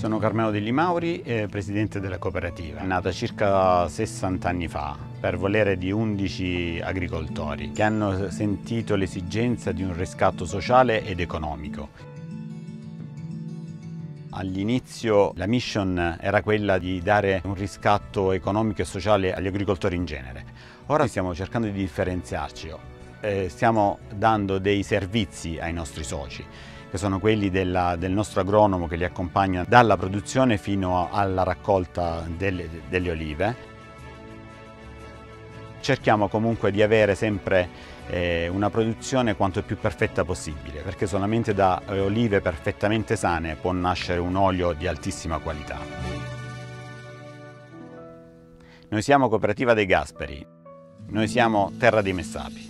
Sono Carmelo Degli Mauri, eh, presidente della cooperativa, nata circa 60 anni fa per volere di 11 agricoltori che hanno sentito l'esigenza di un riscatto sociale ed economico. All'inizio la mission era quella di dare un riscatto economico e sociale agli agricoltori in genere. Ora stiamo cercando di differenziarci, eh, stiamo dando dei servizi ai nostri soci che sono quelli della, del nostro agronomo che li accompagna dalla produzione fino alla raccolta delle, delle olive. Cerchiamo comunque di avere sempre eh, una produzione quanto più perfetta possibile, perché solamente da eh, olive perfettamente sane può nascere un olio di altissima qualità. Noi siamo Cooperativa dei Gasperi, noi siamo Terra dei Messapi.